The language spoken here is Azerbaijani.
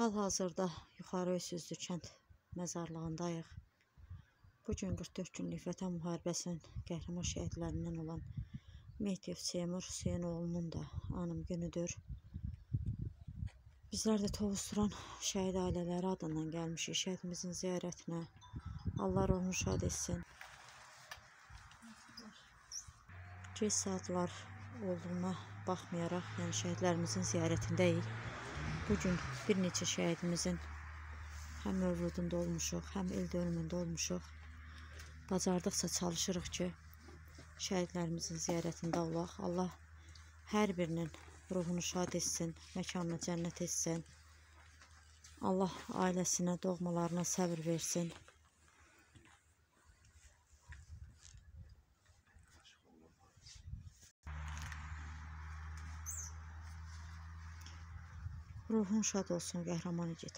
Hal-hazırda Yuxarı Öysüzlü kənd məzarlığındayıq. Bu gün 44 günlük Vətən müharibəsinin qəhrəman şəhidlərindən olan Mehdiyev Seymur Hüseynoğlunun da anım günüdür. Bizlər də Tovuzturan şəhid ailələri adından gəlmişik şəhidimizin ziyarətinə. Allah ruhunu şad etsin. Geç saatlar olduğuna baxmayaraq, yəni şəhidlərimizin ziyarətindəyik. Bugün bir neçə şəhidimizin həm mövludunda olmuşuq, həm el dönümündə olmuşuq. Bacardıqca çalışırıq ki, şəhidlərimizin ziyarətində olaq. Allah hər birinin ruhunu şad etsin, məkanını cənnət etsin. Allah ailəsinə, doğmalarına səbir versin. Ruhun şad olsun qəhrəman igid.